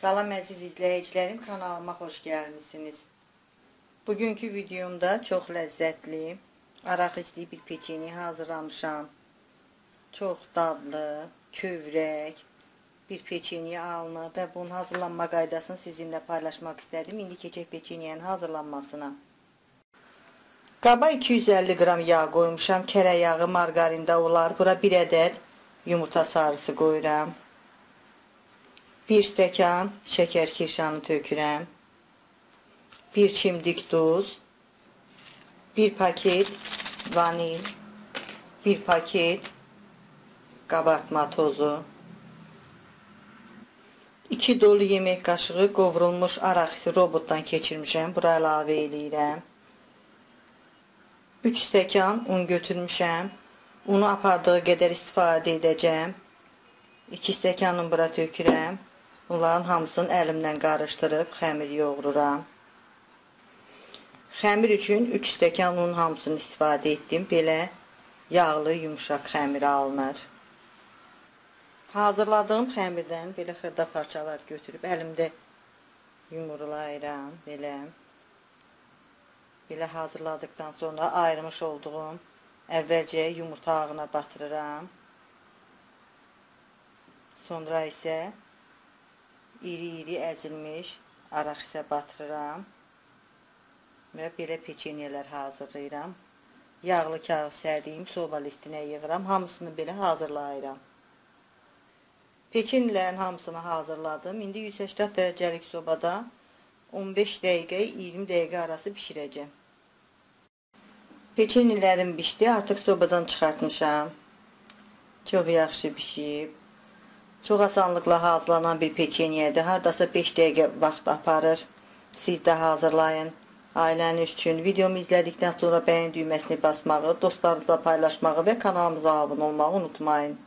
Salam əziz izləyicilərim, kanalıma xoş gəlmisiniz. Bugünkü videomda çox ləzzətli, araqisli bir peçeni hazırlamışam. Çox dadlı, kövrək bir peçeni alınıb və bunun hazırlanma qaydasını sizinlə paylaşmaq istədim. İndi keçək peçeniyanın hazırlanmasına. Qaba 250 qram yağ qoymuşam, kərə yağı, margarində olar. Bura 1 ədəd yumurta sarısı qoyuram. 1 stəkan şəkər kirşanı tökürəm. 1 çimdik duz. 1 paket vanil. 1 paket qabartma tozu. 2 dolu yemək qaşığı qovrulmuş araxisi robotdan keçirmişəm. Bura əlavə eləyirəm. 3 stəkan un götürmüşəm. Unu apardığı qədər istifadə edəcəm. 2 stəkan un bura tökürəm. Bunların hamısını əlimlə qarışdırıb xəmir yoğururam. Xəmir üçün 3 stəkan unun hamısını istifadə etdim. Belə yağlı, yumuşaq xəmir alınır. Hazırladığım xəmirdən belə xırda parçalar götürüb əlimdə yumrulayıram. Belə. Belə hazırladıkdan sonra ayırmış olduğum əvvəlcə yumurta ağına batırıram. Sonra isə iri-iri əzilmiş araxisə batırıram. Və belə peçenyelər hazırlayıram. Yağlı kağız sərdiyim soba listinə yığıram. Hamısını belə hazırlayıram. Peçenlərin hamısını hazırladım. İndi 180 dərəcəlik sobada 15 dəqiqə 20 dəqiqə arası bişirəcəm. Peçenlərim bişdi. Artıq sobadan çıxartmışam. Çox yaxşı bişib. Çox asanlıqla hazırlanan bir peçenyedir. Hardasa 5 dəqiqə vaxt aparır. Siz də hazırlayın. Ailəniz üçün videomu izlədikdən sonra bəyən düyməsini basmağı, dostlarınızla paylaşmağı və kanalımıza abunə olmağı unutmayın.